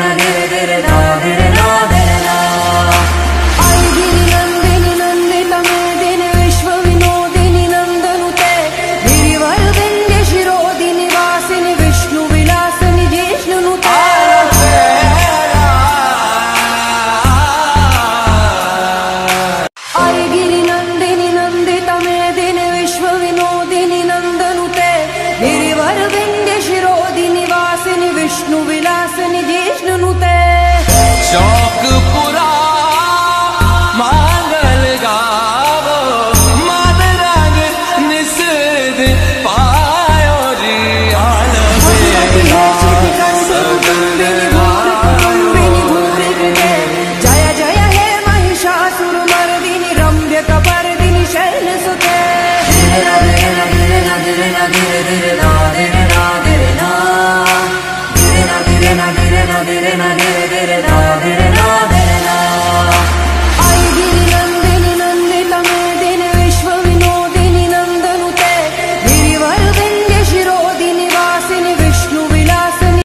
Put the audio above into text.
Canada.